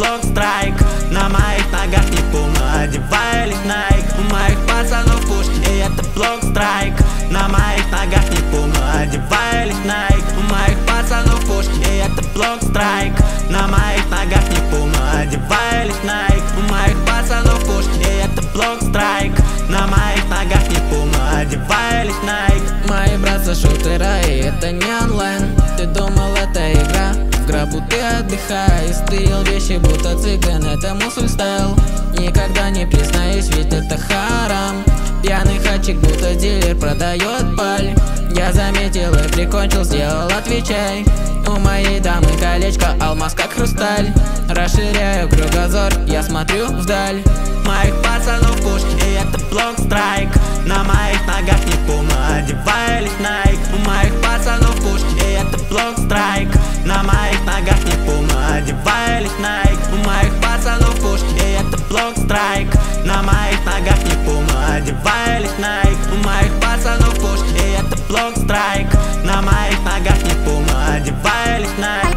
блок страйк. На моих ногах не пума, одеваю лишь найк У моих пацанов пушки, и это блок страйк. На моих ногах не пума, одеваю лишь найк У моих пацанов пушки, и это блок страйк. На моих ногах не пума, одеваю лишь найк У моих пацанов пушки, и это блок страйк. На моих ногах не пума, одеваю лишь найк Мои братцы шутера, и это не онлайн. Ты думал это игра? Гробу ты отдыхай Стырил вещи, будто цыган, это мусуль стайл. Никогда не признаюсь, ведь это харам. Пьяный хачик, будто дилер продает паль. Я заметил и прикончил, сделал, отвечай. У моей дамы колечко, алмаз как хрусталь. Расширяю кругозор, я смотрю вдаль. Моих пацанов пушки, это блок страйк На моих ногах не пума, одеваю лишь найк У моих пацанов пушки, это блок страйк На моих блок страйк. На моих ногах не пума, одевая лишь найк У моих пацанов куш, и это блок страйк. На моих ногах не пума, одевая лишь найк